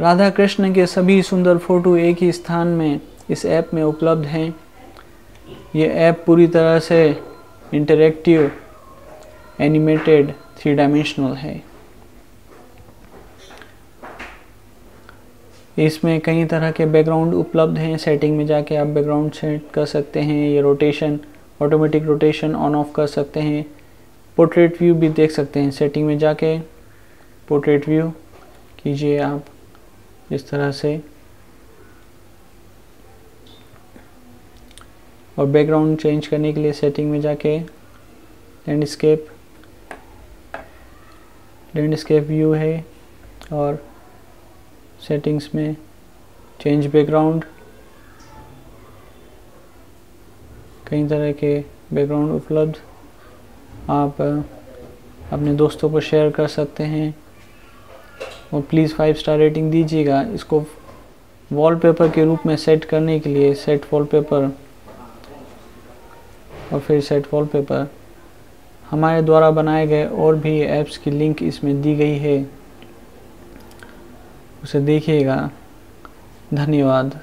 राधा कृष्ण के सभी सुंदर फ़ोटो एक ही स्थान में, इस ऐप में उपलब्ध हैं। ये ऐप पूरी तरह से इंटरेक्टिव एनिमेटेड थ्री डायमेंशनल है। इसमें कई तरह के बैकग्राउंड उपलब्ध हैं। सेटिंग में जाके आप बैकग्राउंड सेट कर सकते हैं। ये rotation automatic rotation on off कर सकते हैं। पोर्ट्रेट व्यू भी देख सकते हैं। सेटिंग में जाके पोर्ट्रेट व्यू कीजिए आप। इस तरह से। और बैकग्राउंड चेंज करने के लिए सेटिंग में जाके लैंडस्केप लैंडस्केप व्यू है और सेटिंग्स में चेंज बैकग्राउंड कई तरह के बैकग्राउंड उपलब्ध। आप, अपने दोस्तों को शेयर कर सकते हैं। और प्लीज़ फाइव स्टार रेटिंग दीजिएगा। इसको वॉलपेपर के रूप में सेट करने के लिए सेट वॉलपेपर और फिर सेट वॉलपेपर हमारे द्वारा बनाए गए और भी ऐप्स की लिंक इसमें दी गई है। उसे देखिएगा। धन्यवाद।